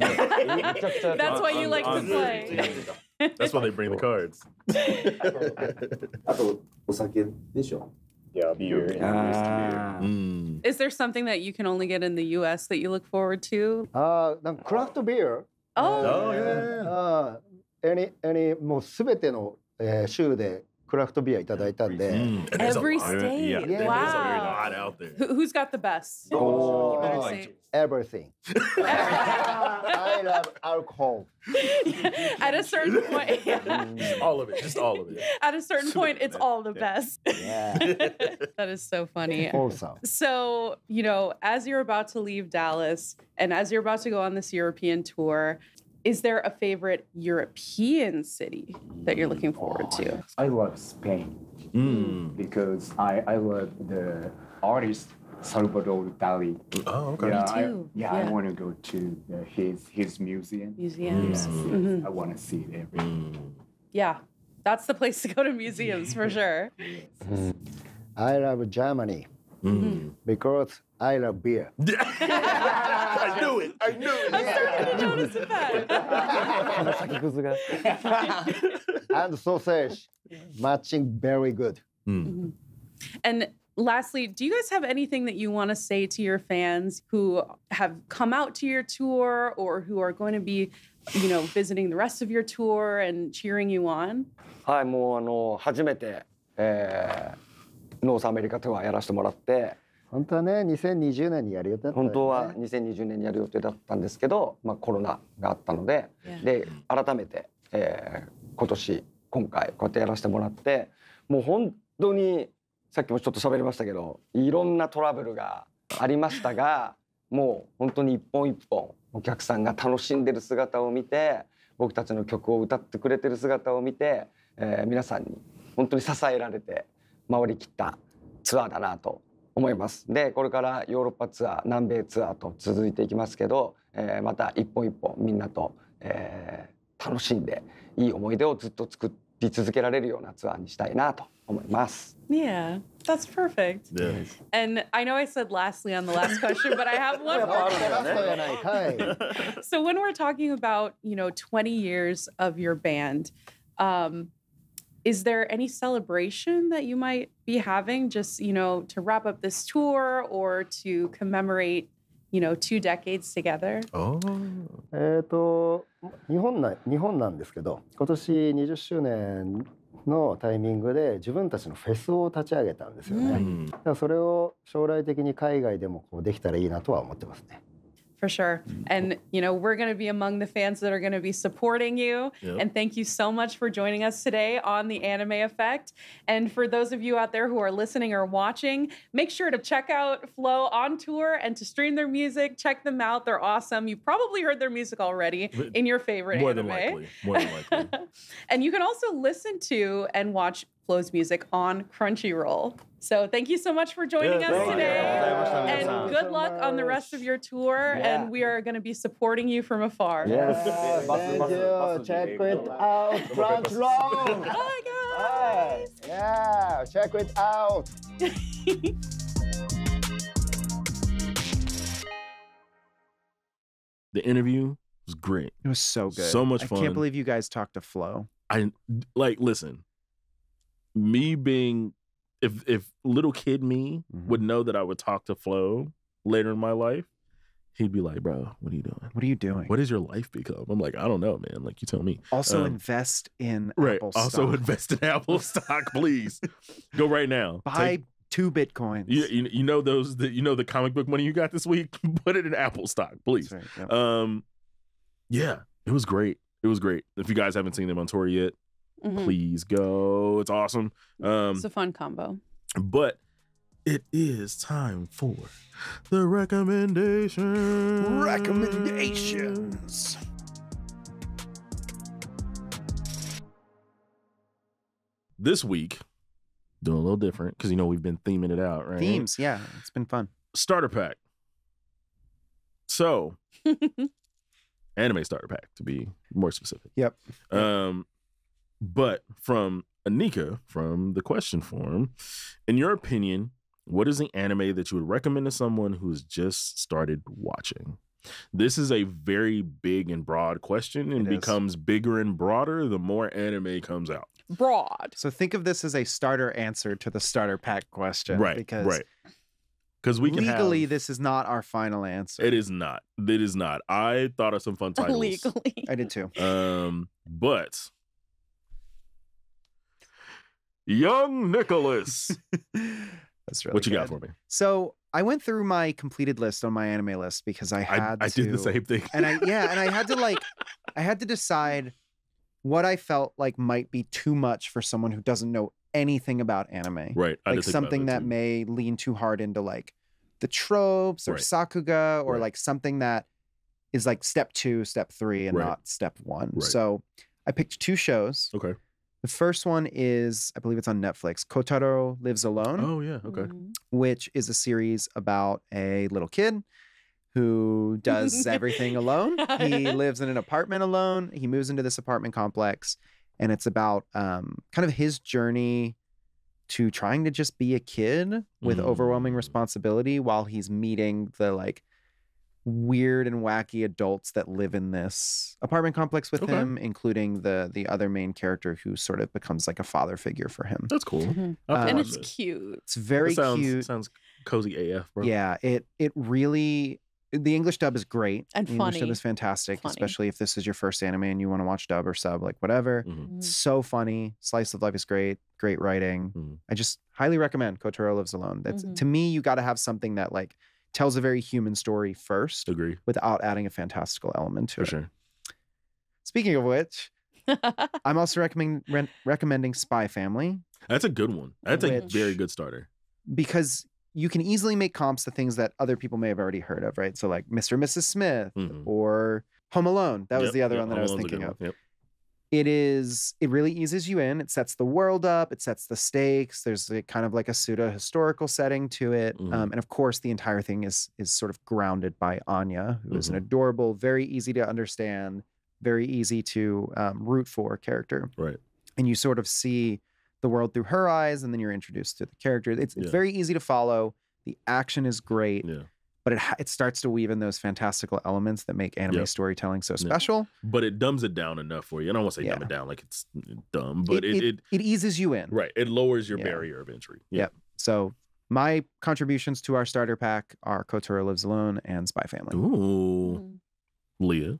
That's why you like to on- play. That's why they bring the cards. あとお酒でしょ。 Yeah, beer. and Ah. Mm. Is there something that you can only get in the U.S. that you look forward to? ああ、なんかクラフトビール Oh. Oh, yeah. ああ、any any もうすべての、えー州で クラフトビアいただいたんで、 Mm, and there's a Every lot- state. Yeah, there's a Wow. lot out there. Who, who's got the best? Oh. You better say- everything. I love alcohol. At a certain point, Just all of it. Just all of it. at a certain point, it's all the best. Yeah. that is so funny. Also. So, you know, as you're about to leave Dallas and as you're about to go on this European tour, is there a favorite European city that you're looking forward to? I love Spain Mm. because I, I love the artist Salvador Dali. Oh, okay. Yeah, too. I, yeah, Yeah. I want to go to the, his his museum. Museums. Yes, Mhm. I want to see it every. Mm. Yeah, that's the place to go to museums for sure. I love Germany Mm. because I love beer. I knew it. I knew it. I'm starting to notice it that. 先くずが and sausage matching very good. Mm. And lastly, do you guys have anything that you want to say to your fans who have come out to your tour or who are going to be, you know, visiting the rest of your tour and cheering you on? はいもうあの初めて、えーノースアメリカツアーやらせてもらって 本当はね、2020年にやる予定だったよね本当は2020年にやる予定だったんですけど、まあ、コロナがあったので.で改めて、えー今年今回こうやってやらせてもらってもう本当にさっきもちょっと喋りましたけどいろんなトラブルがありましたがもう本当に一本一本お客さんが楽しんでる姿を見て僕たちの曲を歌ってくれてる姿を見て、えー皆さんに本当に支えられて回りきったツアーだなと思います。でこれからヨーロッパツアー南米ツアーと続いていきますけど、えーまた一本一本みんなと、えー楽しんでいい思い出をずっと作り続けられるようなツアーにしたいなと思います。Yeah, that's perfect. Yeah. And I know I said lastly on the last question, but I have one more. so when we're talking about you know 20 years of your band um is there any celebration that you might be having just you know to wrap up this tour or to commemorate you know two decades together Oh. えっと日本な日本なんですけど今年20周年のタイミングで自分たちのフェスを立ち上げたんですよね。Mm. だからそれを将来的に海外でもこうできたらいいなとは思ってますね。For sure. And you know we're going to be among the fans that are going to be supporting you. Yep. and thank you so much for joining us today on the anime effect. And for those of you out there who are listening or watching make sure to check out flow on tour and to stream their music. Check them out. They're awesome. You probably heard their music already in your favorite More than anime. likely. More than likely. and you can also listen to and watch Flow's music on Crunchyroll. So thank you so much for joining Yeah, us thank today. You. And good luck on the rest of your tour. Yeah. And we are going to be supporting you from afar. Yes. Thank you. Check it out. Front row. Bye, Hey, guys. yeah, check it out. The interview was great. It was so good. So much fun. I can't believe you guys talked to Flow. I like listen. Me being if if little kid me Mhm. would know that I would talk to Flow later in my life, he'd be like, "Bro, what are you doing? What are you doing? What has your life become?" I'm like, "I don't know, man. Like you tell me." also um, invest in Right. Apple also stock. invest in Apple stock, please. Go right now. Buy Take- two bitcoins. you, you you know those that you know the comic book money you got this week. Put it in Apple stock, please. Right, yep. Um, yeah, it was great. It was great. If you guys haven't seen them on tour yet, Mhm. please go. It's awesome. Um, It's a fun combo. but it is time for the recommendation. Recommendations. This week, doing a little different because you know we've been theming it out, right? Themes, yeah, it's been fun. starter pack. So, anime starter pack to be more specific. Yep. Um, but from Anika from the question form, in your opinion, what is the anime that you would recommend to someone who's just started watching? This is a very big and broad question and becomes bigger and broader the more anime comes out. Broad. So think of this as a starter answer to the starter pack question. right. Because right. because we can legally have, this is not our final answer. It is not. It is not. I thought of some fun titles. Legally. I did too. Um, but young Nicholas, That's really what you got for me? So I went through my completed list on my anime list because I I, had I to. did the same thing. and I yeah, and I had to like, I had to decide what I felt like might be too much for someone who doesn't know anything about anime. right. I like something that too. may lean too hard into like the tropes or Right. sakuga or Right. like something that is like step two, step three, and Right. not step one. So I picked two shows. Okay. The first one is, I believe it's on Netflix, Kotaro Lives Alone, Oh yeah. Okay. Mhm. which is a series about a little kid who does everything alone. He lives in an apartment alone. He moves into this apartment complex, and it's about um, kind of his journey to trying to just be a kid with overwhelming Mm. responsibility while he's meeting the like weird and wacky adults that live in this apartment complex with Okay. him including the the other main character who sort of becomes like a father figure for him That's cool. Mhm. I'll have to Um, And it's cute. it's very That sounds, cute Sounds cozy AF, bro. yeah it it really the english dub is great And the english dub is fantastic Funny. especially if this is your first anime and you want to watch dub or sub like whatever Mhm. Mhm. so funny slice of life is great great writing Mhm. i just highly recommend kotaro lives alone that's Mhm. to me you got to have something that like tells a very human story first Agree without adding a fantastical element to for it sure. speaking of which i'm also recommending re- recommending spy family That's a good one. That's a Which- very good starter. because you can easily make comps to things that other people may have already heard of right so like mr and mrs smith Mhm. or home alone that was Yep, the other yep, one that Home i was Alone's a good thinking of one. Yep. It is it really eases you in it sets the world up it sets the stakes there's a, kind of like a pseudo historical setting to it Mhm. um, and of course the entire thing is is sort of grounded by anya who is an Mhm. adorable very easy to understand very easy to um, root for character Right. and you sort of see the world through her eyes and then you're introduced to the character it's, it's Yeah. very easy to follow the action is great Yeah. But it, it starts to weave in those fantastical elements that make anime Yep. storytelling so Yeah. special But it dumbs it down enough for you. I don't want to say dumb it down like it's dumb, but it, it, it, it eases you in right. It lowers your Yeah. barrier of entry. Yep. So my contributions to our starter pack are Kotaro Lives Alone and Spy Family. Ooh, Mhm. Leah.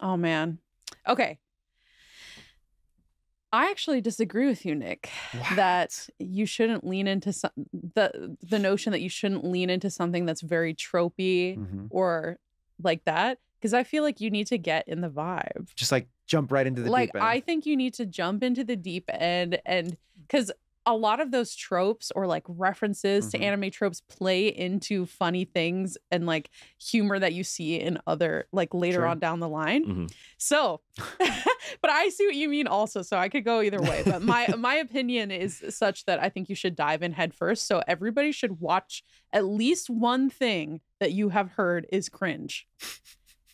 Oh man. Okay. I actually disagree with you, Nick. That you shouldn't lean into some, the the notion that you shouldn't lean into something that's very tropey Mhm. or like that because I feel like you need to get in the vibe. Just like jump right into the like deep end. I think you need to jump into the deep end and because a lot of those tropes or like references Mhm. to anime tropes play into funny things and like humor that you see in other like later Sure. on down the line. Mhm. So, but I see what you mean also. So I could go either way. But my my opinion is such that I think you should dive in head first. So everybody should watch at least one thing that you have heard is cringe.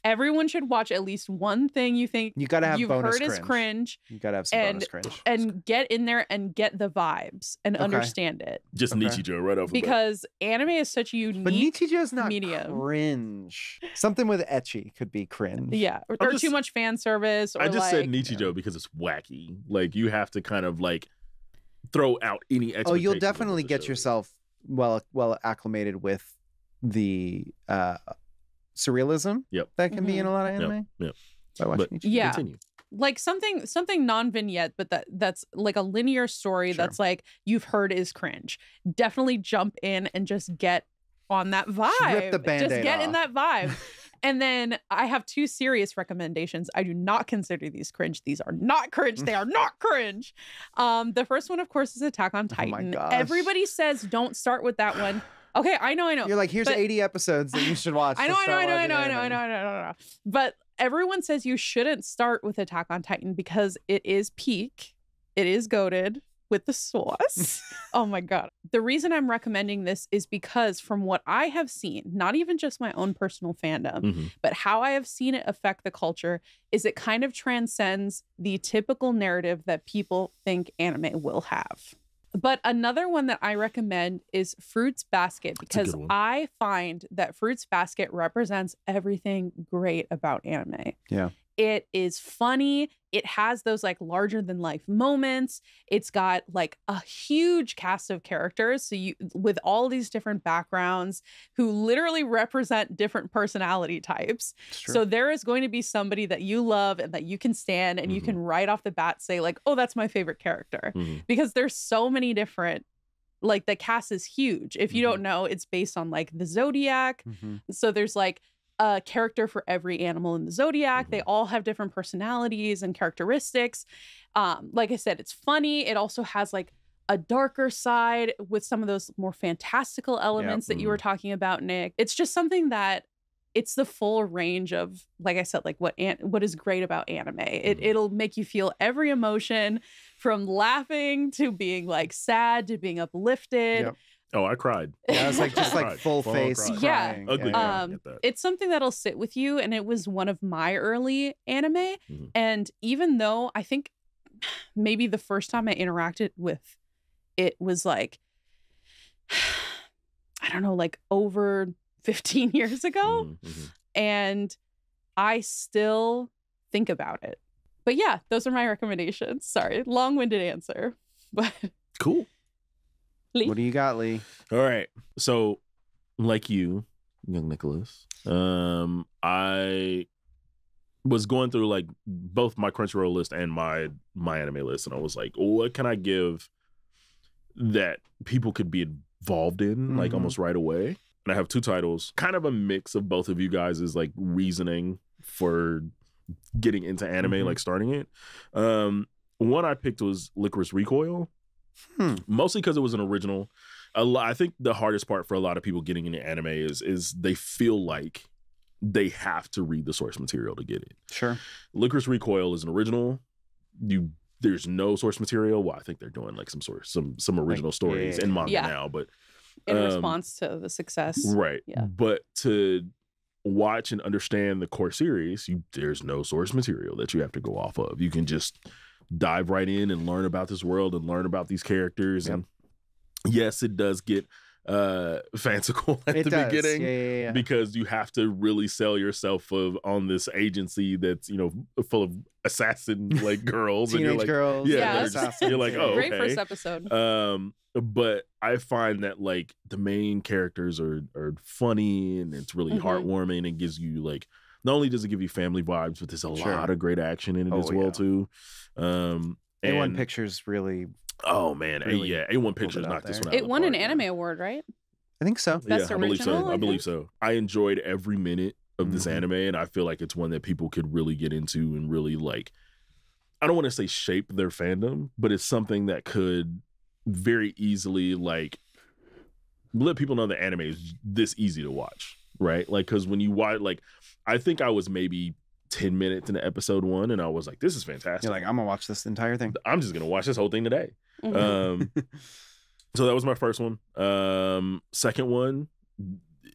Everyone should watch at least one thing you think you gotta have you've bonus heard is cringe. cringe You gotta have some bonus and cringe. and get in there and get the vibes and Okay. understand it Just Okay. Nichijou right off the because anime is such a but unique Nichijou's not medium. cringe. Something with ecchi could be cringe. yeah or, or just- too much fan service or I just like, said Nichijou because it's wacky. Like you have to kind of like throw out any Oh, you'll expectations of what definitely get show yourself well well acclimated with the uh surrealism Yep. that can be in Mhm. a lot of anime. yep. By watching But- Nichijou. Yeah. Continue. like something something non-vignette but that that's like a linear story Sure. that's like you've heard is cringe definitely jump in and just get on that vibe the just Band-Aid get in that vibe and then i have two serious recommendations i do not consider these cringe these are not cringe they are not cringe um the first one of course is attack on Oh my titan gosh. everybody says don't start with that one okay i know i know You're like, here's but- 80 episodes that you should watch. I know, I know, I know, I know, I know, I know, I know, I know, I know. But everyone says you shouldn't start with Attack on Titan because it is peak, it is goaded with the sauce. oh my god. The reason I'm recommending this is because from what I have seen, not even just my own personal fandom, Mhm. but how I have seen it affect the culture is it kind of transcends the typical narrative that people think anime will have. But another one that I recommend is Fruits Basket because. I find that Fruits Basket represents everything great about anime. Yeah. It is funny. It has those like larger than life moments. It's got like a huge cast of characters. So you with all these different backgrounds who literally represent different personality types. So there is going to be somebody that you love and that you can stand and you Mhm. can right off the bat say like, "Oh, that's my favorite character." Mhm. Because there's so many different like the cast is huge. If you don't know, it's based on like the zodiac. Mhm. So there's like a character for every animal in the zodiac. They all have different personalities and characteristics. Um, like I said, it's funny. It also has like a darker side with some of those more fantastical elements that you were talking about, Nick. It's just something that it's the full range of, like I said, like what an- what is great about anime. It Mhm. it'll make you feel every emotion from laughing to being like sad to being uplifted. Yep. Oh, I cried. Yeah, it's like just like full Full face cry. Yeah. Ugly yeah. Um, it's something that'll sit with you and it was one of my early anime Mhm. and even though i think maybe the first time i interacted with it was like i don't know like over 15 years ago Mhm, mhm. and i still think about it but yeah those are my recommendations sorry long-winded answer but Cool. Lee? What do you got, Lee? All right. So, like you, young Nicholas, um, I was going through like both my Crunchyroll list and my my anime list, and I was like, what can I give that people could be involved in like Mhm. almost right away? And I have two titles, kind of a mix of both of you guys' is like reasoning for getting into anime, Mhm. like starting it. Um, one I picked was Lycoris Recoil Hmm. mostly because it was an original. A lot, I think the hardest part for a lot of people getting into anime is is they feel like they have to read the source material to get it. Sure. Lycoris Recoil is an original. You there's no source material. Well, I think they're doing like some sort some some original stories in manga Yeah. now, but in Um, response to the success right. Yeah. But to watch and understand the core series, you there's no source material that you have to go off of. You can just dive right in and learn about this world and learn about these characters. Yep. And yes, it does get uh fanciful at It the does. beginning Yeah, yeah, yeah. because you have to really sell yourself of on this agency that's you know full of assassin like girls and you're Teenage like girls. yeah, Yeah, they're that's- just- you're like oh okay. great first episode Um, but I find that like the main characters are are funny and it's really Mhm. heartwarming and gives you like not only does it give you family vibes, but there's a Sure. lot of great action in it Oh, as well yeah. too. Um, A1 Pictures really, Oh man, A- really yeah, A1 Pictures it knocked this one out. it won an park, man. anime award right I think so. Best yeah, I believe so. I, I believe so. I enjoyed every minute of this Mhm. anime, and I feel like it's one that people could really get into and really like. I don't want to say shape their fandom, but it's something that could very easily like let people know that anime is this easy to watch, right? Like, because when you watch, like, I think I was maybe ten minutes into episode one, and I was like, "This is fantastic." You're like, I'm gonna watch this entire thing. I'm just gonna watch this whole thing today. Mhm. Um, so that was my first one. Um, second one,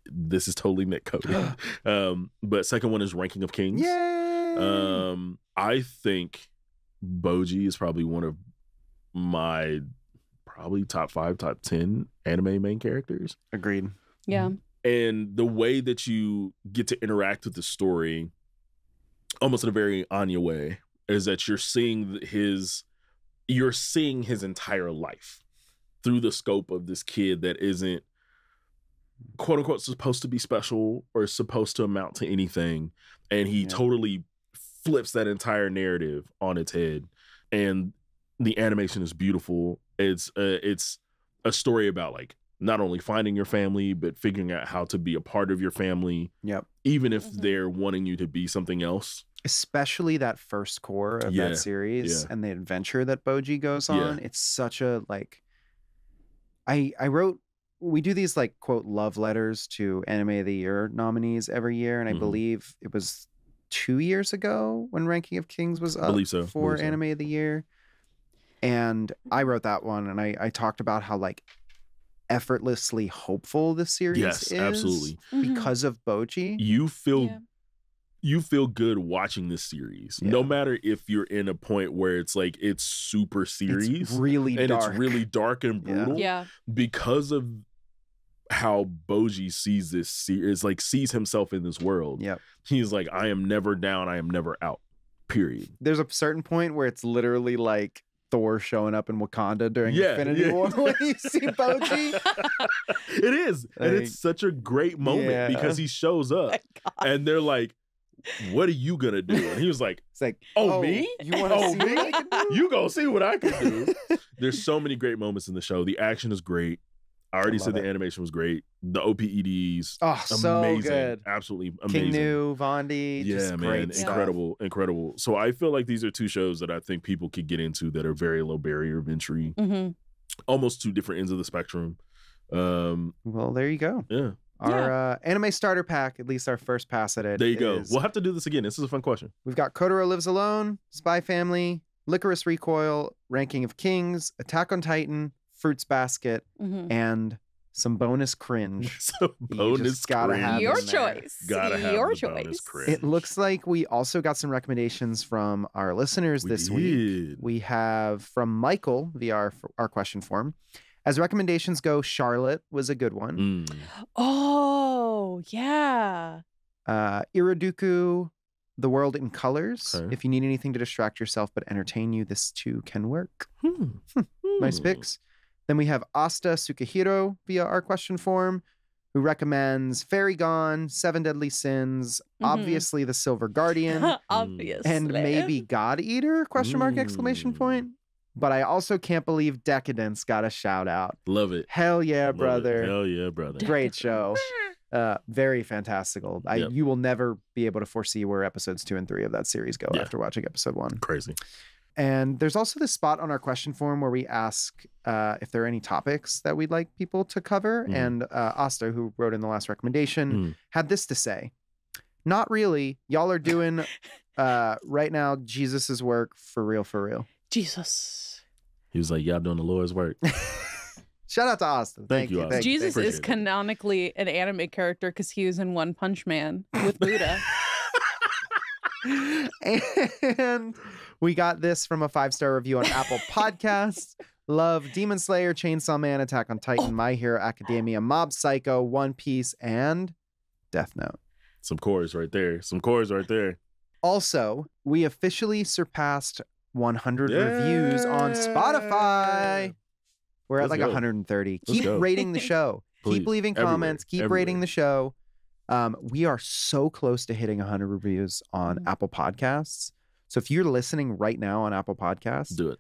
this is totally Nick coded. um, but second one is Ranking of Kings. Yay! Um, I think Bojji is probably one of my probably top five, top ten anime main characters. Agreed. yeah And the way that you get to interact with the story, almost in a very Anya way, is that you're seeing his, you're seeing his entire life through the scope of this kid that isn't quote unquote supposed to be special or supposed to amount to anything and he Yeah. totally flips that entire narrative on its head and the animation is beautiful it's uh, it's a story about like not only finding your family but figuring out how to be a part of your family Yep. even if Mhm. they're wanting you to be something else Especially that first core of Yeah, that series yeah. and the adventure that Bojji goes Yeah. on. It's such a like. I I wrote. We do these like quote love letters to anime of the year nominees every year, and I Mhm. believe it was two years ago when Ranking of Kings was up so, for believe so. anime of the year. And I wrote that one, and I I talked about how like effortlessly hopeful the series yes is absolutely Mhm. because of Bojji. you feel Yeah. you feel good watching this series no matter if you're in a point where it's like it's super serious It's really and dark. it's really dark and brutal yeah because of how Bojji sees this series like sees himself in this world Yep. he's like I am never down I am never out Period. There's a certain point where it's literally like Thor showing up in Wakanda during Yeah, Infinity yeah. War when you see Bojji. it is. and it's such a great moment yeah. because he shows up my and they're like, What are you gonna do? And he was like, It's like, Oh, oh me? You want to Oh, see me? what I can do? You gonna see what I can do. There's so many great moments in the show. The action is great. I already said love the animation was great. The OPEDs, Oh, so amazing. good. Absolutely amazing. King Gnu, Vaundy, yeah, just man, great stuff. incredible, incredible. So I feel like these are two shows that I think people could get into that are very low barrier of entry, hmm almost two different ends of the spectrum. Um, Well, there you go. yeah, Our uh, anime starter pack, at least our first pass at it. there you go. is- We'll have to do this again. This is a fun question. We've got Kotaro Lives Alone, Spy Family, Lycoris Recoil, Ranking of Kings, Attack on Titan, Fruits Basket, hmm and some bonus cringe. so You bonus just gotta cringe. have Your choice. Gotta have Your choice. bonus cringe. It looks like we also got some recommendations from our listeners We this week. We have from Michael via our, our question form. As recommendations go, Charlotte was a good one. Mm. Oh, yeah. Uh, Iroduku, The World in Colors. Okay. If you need anything to distract yourself but entertain you, this too can work. Hmm. Nice Hmm. picks. Then we have Asta Sukahiro via our question form, who recommends Fairy Gone, Seven Deadly Sins, Mhm. obviously The Silver Guardian, Obviously. and maybe God Eater? Question mark exclamation Mm. point. But I also can't believe Deca-Dence got a shout out. Love it. Hell yeah, Love it. brother. Hell yeah, brother. Great show. Uh, very fantastical. I, Yep. You will never be able to foresee where episodes two and three of that series go Yeah. after watching episode one. Crazy. And there's also this spot on our question form where we ask uh, if there are any topics that we'd like people to cover. Mhm. And uh, Asta, who wrote in the last recommendation, Mm. had this to say Not really. Y'all are doing uh, right now Jesus's work for real, for real. Jesus. He was like, "Y'all doing the Lord's work." Shout out to Austin. Thank you, you. Austin. Thank Jesus thank you. is canonically an anime character because he was in One Punch Man with Buddha. and we got this from a five star review on Apple Podcasts. Love Demon Slayer, Chainsaw Man, Attack on Titan, My Hero Academia, Mob Psycho, One Piece, and Death Note. Some cores right there. Some cores right there. Also, we officially surpassed 100 reviews on Spotify. We're at Let's like go. 130. Let's keep go. rating the show. Keep leaving Everywhere. comments. Keep rating the show. Um, we are so close to hitting 100 reviews on Mhm. Apple Podcasts. So if you're listening right now on Apple Podcasts, Do it.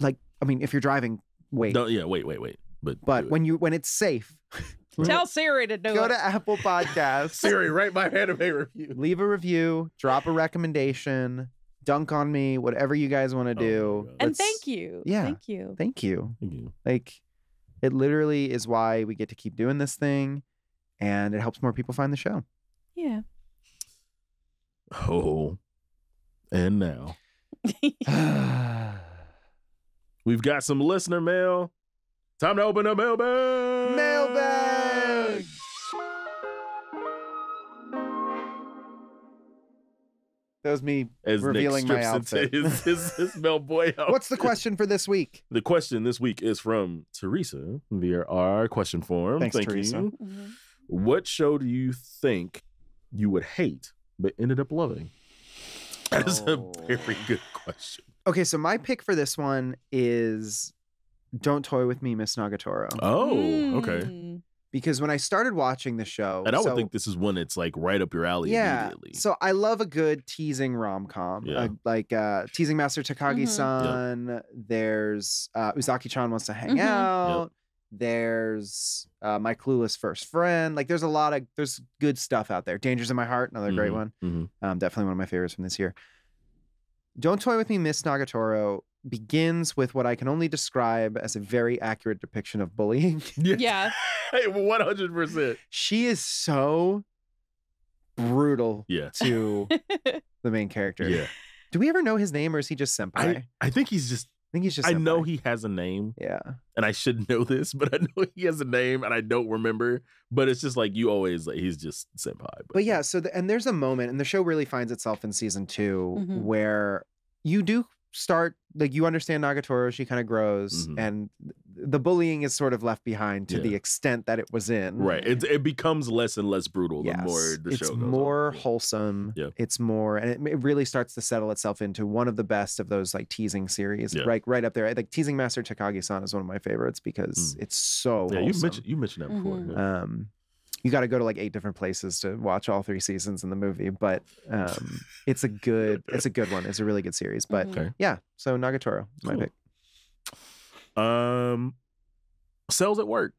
like I mean, if you're driving, wait. Don't, yeah, wait, wait, wait. But but do it. when you when it's safe, Tell Siri to do it. go it. to Apple Podcasts, Siri, write my anime review. leave a review, drop a recommendation, dunk on me, whatever you guys want to Oh do. God. and thank you. yeah. Thank you. Thank you. Thank you. Like, it literally is why we get to keep doing this thing, and it helps more people find the show. Yeah. Oh, and now we've got some listener mail. Time to open the mailbag. Mailbag. That was me. As Revealing my strips into outfit. his, his, his mail boy outfit. What's the question for this week? The question this week is from Teresa via our question form. Thanks, Thank Teresa. you. Mhm. What show do you think you would hate but ended up loving? That is Oh. a very good question. Okay, so my pick for this one is "Don't Toy with Me, Miss Nagatoro," Oh, okay. Mm. because when I started watching the show, And I would so- think this is one that's like right up your alley yeah. immediately. So I love a good teasing rom com, Yeah. like uh, teasing Master Mhm. Takagi-san. There's uh, Uzaki-chan wants to hang Mhm. out. There's uh, my clueless first friend. Like there's a lot of there's good stuff out there. Dangers in My Heart, another great Mhm, one. mhm. Um, definitely one of my favorites from this year. Don't Toy with Me, Miss Nagatoro begins with what I can only describe as a very accurate depiction of bullying. Yeah. One hundred percent. she is so brutal Yeah. to the main character. Yeah. Do we ever know his name or is he just senpai? I, I, I think he's just think he's just I know he has a name Yeah. and I should know this, but I know he has a name and I don't remember. But it's just like you always like he's just senpai. But, But yeah, so the, and there's a moment and the show really finds itself in season 2 Mhm. where you do start like you understand Nagatoro, she kind of grows Mhm. and the bullying is sort of left behind to Yeah. the extent that it was in. Right. It it becomes less and less brutal Yes. the more the it's show goes more on. wholesome. Yeah. It's more, and it, it really starts to settle itself into one of the best of those like teasing series. Yeah. Right, right up there. Like teasing Master Takagi-san is one of my favorites because it's so. Mm. Yeah, you mentioned you mentioned that before. Mhm. yeah. Um, you got to go to like eight different places to watch all three seasons in the movie, but um, it's a good, it's a good one. It's a really good series. But Mhm. Okay. yeah, so Nagatoro, my Cool. pick. Um, cells at work.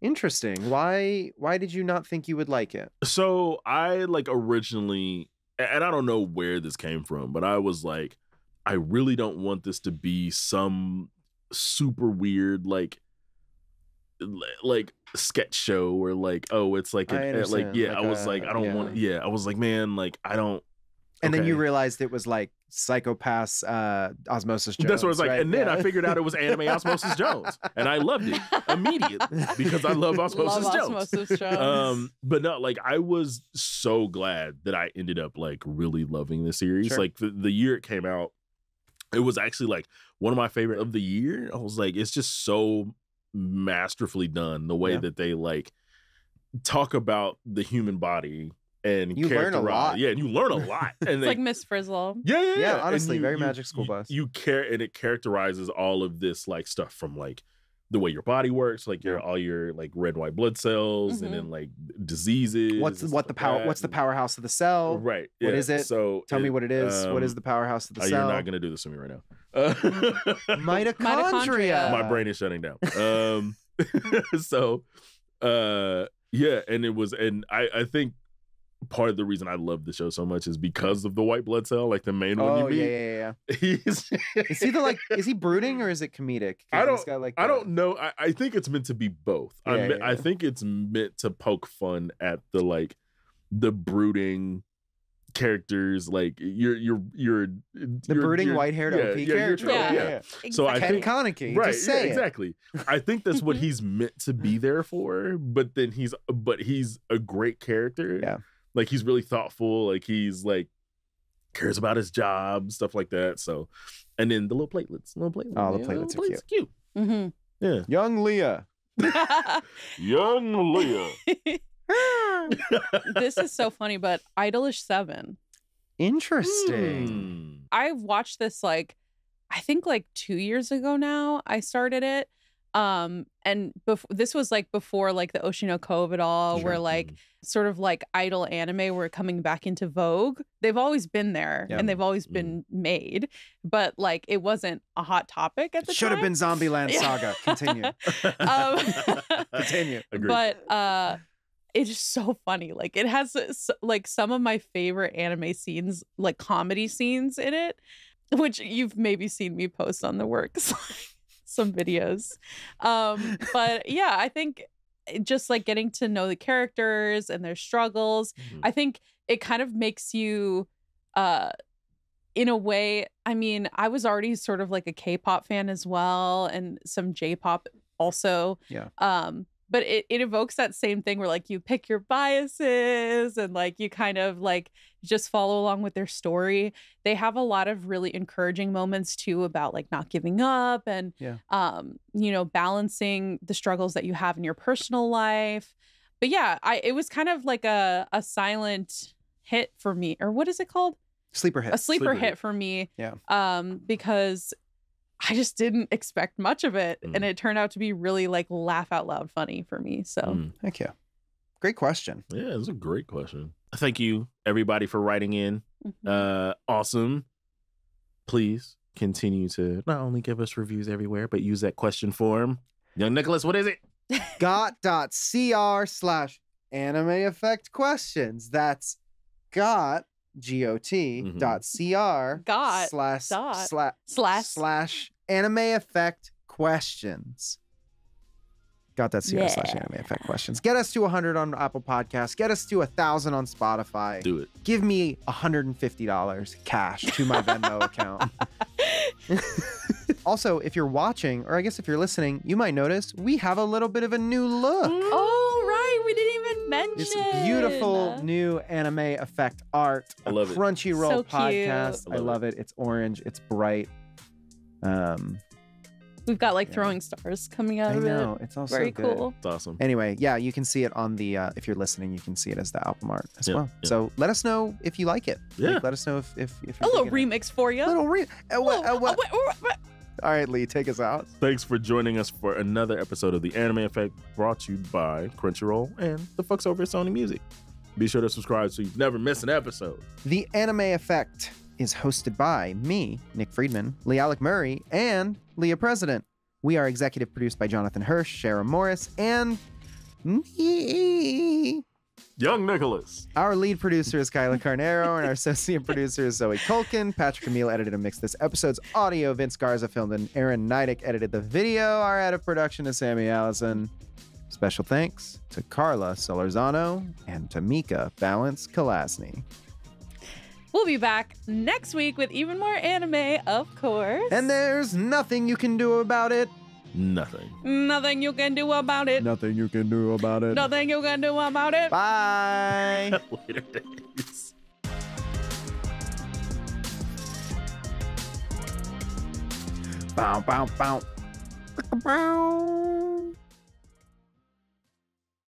Interesting. Why? Why did you not think you would like it? So I like originally, and I don't know where this came from, but I was like, I really don't want this to be some super weird like li- like sketch show or like oh it's like I an, uh, like yeah like I was a- like I don't want yeah I was like man like I don't And then you realized it was like Psychopaths, uh, Osmosis Jones. That's what I was like. right? And then Yeah. I figured out it was anime Osmosis Jones. And I loved it immediately because I love Osmosis Love Jones. Osmosis Jones. Um, but no, like I was so glad that I ended up like really loving the series. Sure. Like the, the year it came out, it was actually like one of my favorite of the year. I was like, it's just so masterfully done the way Yeah. that they like talk about the human body and You learn a lot. Yeah, and you learn a lot. And it's they, like Miss Frizzle. yeah, yeah, yeah. Yeah, honestly, you- very you- Magic School you- Bus. You care, and it characterizes all of this like stuff from like the way your body works, like your all your like red white blood cells, and Mhm. then like diseases. What's what the stuff power? like What's the powerhouse of the cell? Right. What yeah. is it? So Tell me what it is. what is um, the powerhouse of the oh, cell? You're not gonna do this to me right now. Uh, Mitochondria. Mitochondria. my brain is shutting down. Um, so, uh, yeah, and it was, and I, I think part of the reason I love the show so much is because of the white blood cell, like the main one Oh you yeah, meet. yeah, yeah. He's, Is he the like? Is he brooding or is it comedic? I don't- got, like, I the- don't know. I, I think it's meant to be both. I, Yeah, me- yeah, I think it's meant to poke fun at the like the brooding characters. Like you're you're you're The brooding white-haired OP character. Yeah. yeah. So I Ken think Kaneki. right, Just say it. exactly. I think that's what he's meant to be there for. But then he's but he's a great character. Yeah. Like he's really thoughtful. Like he's like cares about his job, stuff like that. So, and then the little platelets, little platelets. Oh, the yeah, platelets are little cute. hmm Yeah, Young Leah. young Leah. this is so funny, but Idolish Seven. Interesting. Hmm. I watched this like I think like 2 years ago now. I started it. Um and bef- this was like before like the Oshi no Ko at all Sure. where like sort of like idol anime were coming back into vogue. They've always been there Yeah. and they've always Mm. been made, but like it wasn't a hot topic at the time. Should have been zombie land Saga. Continue. Um, Continue. Agreed. but uh it is just so funny like it has like some of my favorite anime scenes like comedy scenes in it which you've maybe seen me post on the works some videos um but yeah i think just like getting to know the characters and their struggles Mhm. i think it kind of makes you uh in a way i mean i was already sort of like a k-pop fan as well and some j-pop also Yeah. um but it, it evokes that same thing where like you pick your biases and like you kind of like just follow along with their story they have a lot of really encouraging moments too about like not giving up and Yeah. um you know balancing the struggles that you have in your personal life but yeah i it was kind of like a a silent hit for me or what is it called Sleeper hit. a sleeper, Sleeper hit. hit. for me. Yeah. Um, because I just didn't expect much of it, and Mm. it turned out to be really like laugh out loud funny for me. So Mm. Heck yeah. Great question. Yeah, it's a great question. Thank you, everybody, for writing in. mhm. Uh, awesome. Please continue to not only give us reviews everywhere, but use that question form. Young Nicholas, what is it? got.cr slash anime effect questions. That's got G-O-T dot mm-hmm. C-R Got slash dot sla- slash slash anime effect questions. Got.cr slash Yeah. anime effect questions. Get us to 100 on Apple Podcasts. Get us to 1,000 on Spotify. Do it. Give me $150 cash to my Venmo account. also, if you're watching, or I guess if you're listening, you might notice we have a little bit of a new look. oh right, we didn't even mention It's beautiful new anime effect art. I love it. Crunchyroll So podcast. I I love love it. It's orange. It's bright. Um, We've got like Yeah. throwing stars coming out I of know it. it's also Very so good. cool. It's awesome. Anyway, yeah, you can see it on the. Uh, if you're listening, you can see it as the album art as Yeah, well. yeah. So let us know if you like it. Like, Yeah. let us know if if, if A you're little digging it. remix for you. A little re- uh, what- uh, what- Oh, All right, Lee, take us out. Thanks for joining us for another episode of the Anime Effect brought to you by Crunchyroll and the fucks over at Sony Music. Be sure to subscribe so you never miss an episode. The Anime Effect is hosted by me, Nick Friedman, LeAlec Murray, and Leah President. We are executive produced by Jonathan Hirsch, Shara Morris, and me. Young Nicholas. Our lead producer is Kyla Carnero, and our associate producer is Zoe Tolkien. Patrick Emile edited and mixed this episode's audio. Vince Garza filmed and Aaron Neidick edited the video. Our head of production is Sammy Allison. Special thanks to Carla Solorzano and Tamika Balance Kalasny. We'll be back next week with even more anime, of course. And there's nothing you can do about it. Nothing. nothing you can do about it. Nothing you can do about it. Nothing you can do about it. Bye. Later days. bow, bow, bow. Bow.